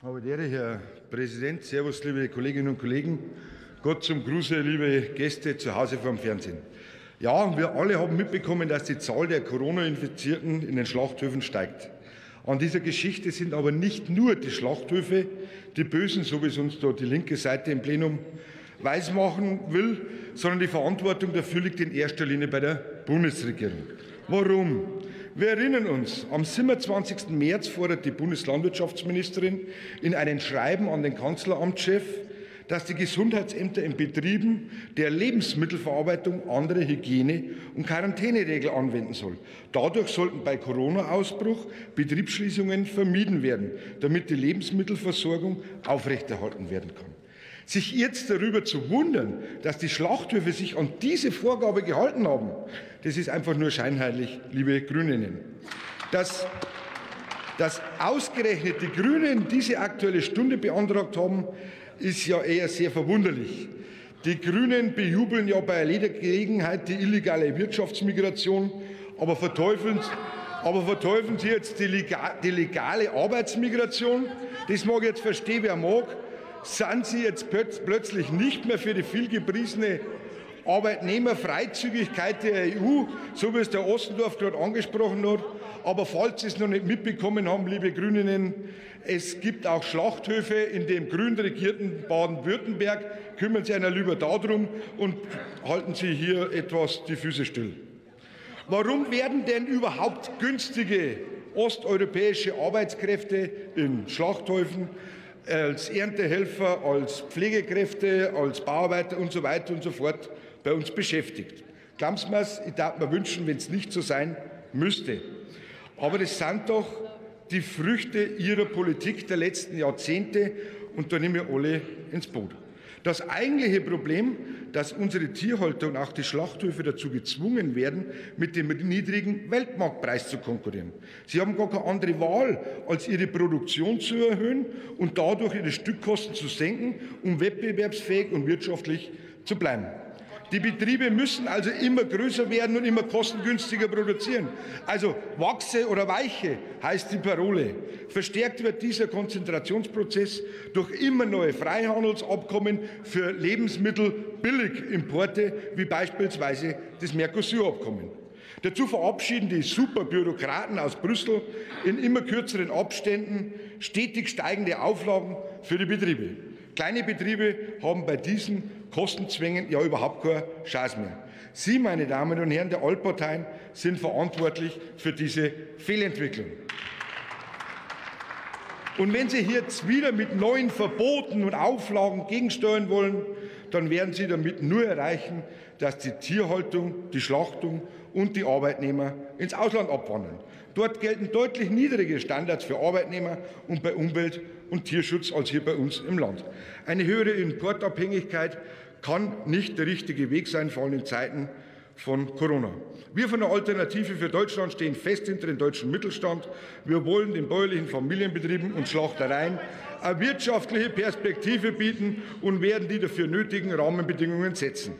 Habe die Ehre, Herr Präsident. Servus, liebe Kolleginnen und Kollegen. Gott zum Gruße, liebe Gäste zu Hause vor dem Fernsehen. Ja, wir alle haben mitbekommen, dass die Zahl der Corona-Infizierten in den Schlachthöfen steigt. An dieser Geschichte sind aber nicht nur die Schlachthöfe die Bösen, so wie es uns da die linke Seite im Plenum weismachen will, sondern die Verantwortung dafür liegt in erster Linie bei der Bundesregierung. Warum? Wir erinnern uns, am 27. März fordert die Bundeslandwirtschaftsministerin in einem Schreiben an den Kanzleramtschef, dass die Gesundheitsämter in Betrieben der Lebensmittelverarbeitung andere Hygiene- und Quarantäneregeln anwenden sollen. Dadurch sollten bei Corona-Ausbruch Betriebsschließungen vermieden werden, damit die Lebensmittelversorgung aufrechterhalten werden kann. Sich jetzt darüber zu wundern, dass die Schlachthöfe sich an diese Vorgabe gehalten haben, das ist einfach nur scheinheilig, liebe Grünen. Dass, dass ausgerechnet die Grünen diese Aktuelle Stunde beantragt haben, ist ja eher sehr verwunderlich. Die Grünen bejubeln ja bei jeder Gelegenheit die illegale Wirtschaftsmigration, aber verteufeln, aber verteufeln sie jetzt die, legale Arbeitsmigration. Das mag ich jetzt verstehen, wer mag sind Sie jetzt plötzlich nicht mehr für die vielgepriesene Arbeitnehmerfreizügigkeit der EU, so wie es der Ostendorf gerade angesprochen hat. Aber falls Sie es noch nicht mitbekommen haben, liebe Grünen, es gibt auch Schlachthöfe in dem grün regierten Baden-Württemberg. Kümmern Sie einer lieber darum und halten Sie hier etwas die Füße still. Warum werden denn überhaupt günstige osteuropäische Arbeitskräfte in Schlachthöfen als Erntehelfer, als Pflegekräfte, als Bauarbeiter und so weiter und so fort bei uns beschäftigt. Glauben Sie mir, ich darf mir wünschen, wenn es nicht so sein müsste. Aber das sind doch die Früchte Ihrer Politik der letzten Jahrzehnte und da nehmen wir alle ins Boot. Das eigentliche Problem, dass unsere Tierhalter und auch die Schlachthöfe dazu gezwungen werden, mit dem niedrigen Weltmarktpreis zu konkurrieren. Sie haben gar keine andere Wahl, als ihre Produktion zu erhöhen und dadurch ihre Stückkosten zu senken, um wettbewerbsfähig und wirtschaftlich zu bleiben. Die Betriebe müssen also immer größer werden und immer kostengünstiger produzieren. Also wachse oder weiche heißt die Parole. Verstärkt wird dieser Konzentrationsprozess durch immer neue Freihandelsabkommen für Lebensmittel, Billigimporte, wie beispielsweise das Mercosur-Abkommen. Dazu verabschieden die Superbürokraten aus Brüssel in immer kürzeren Abständen stetig steigende Auflagen für die Betriebe. Kleine Betriebe haben bei diesen Kostenzwängen ja überhaupt keine Chance mehr. Sie, meine Damen und Herren der Altparteien, sind verantwortlich für diese Fehlentwicklung. Und wenn Sie jetzt wieder mit neuen Verboten und Auflagen gegensteuern wollen, dann werden Sie damit nur erreichen, dass die Tierhaltung, die Schlachtung und die Arbeitnehmer ins Ausland abwandern. Dort gelten deutlich niedrige Standards für Arbeitnehmer und bei Umwelt und Tierschutz als hier bei uns im Land. Eine höhere Importabhängigkeit kann nicht der richtige Weg sein, vor allem in Zeiten von Corona. Wir von der Alternative für Deutschland stehen fest hinter dem deutschen Mittelstand. Wir wollen den bäuerlichen Familienbetrieben und Schlachtereien eine wirtschaftliche Perspektive bieten und werden die dafür nötigen Rahmenbedingungen setzen.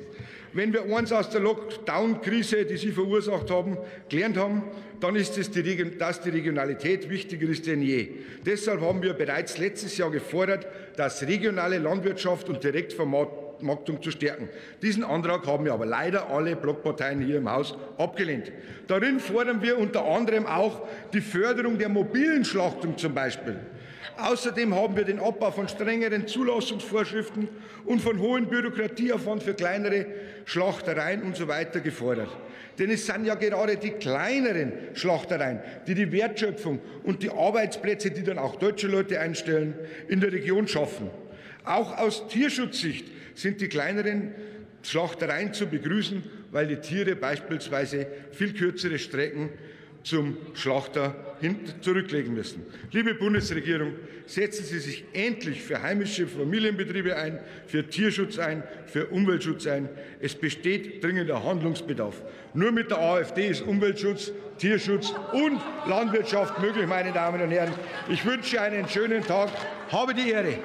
Wenn wir eins aus der Lockdown-Krise, die Sie verursacht haben, gelernt haben, dann ist es, die, dass die Regionalität wichtiger ist denn je. Deshalb haben wir bereits letztes Jahr gefordert, dass regionale Landwirtschaft und Direktvermarktung zu stärken. Diesen Antrag haben wir aber leider alle Blockparteien hier im Haus abgelehnt. Darin fordern wir unter anderem auch die Förderung der mobilen Schlachtung zum Beispiel. Außerdem haben wir den Abbau von strengeren Zulassungsvorschriften und von hohen Bürokratieaufwand für kleinere Schlachtereien und so weiter gefordert. Denn es sind ja gerade die kleineren Schlachtereien, die die Wertschöpfung und die Arbeitsplätze, die dann auch deutsche Leute einstellen, in der Region schaffen. Auch aus Tierschutzsicht sind die kleineren Schlachtereien zu begrüßen, weil die Tiere beispielsweise viel kürzere Strecken zum Schlachter zurücklegen müssen. Liebe Bundesregierung, setzen Sie sich endlich für heimische Familienbetriebe ein, für Tierschutz ein, für Umweltschutz ein. Es besteht dringender Handlungsbedarf. Nur mit der AfD ist Umweltschutz, Tierschutz und Landwirtschaft möglich, meine Damen und Herren. Ich wünsche einen schönen Tag. Habe die Ehre.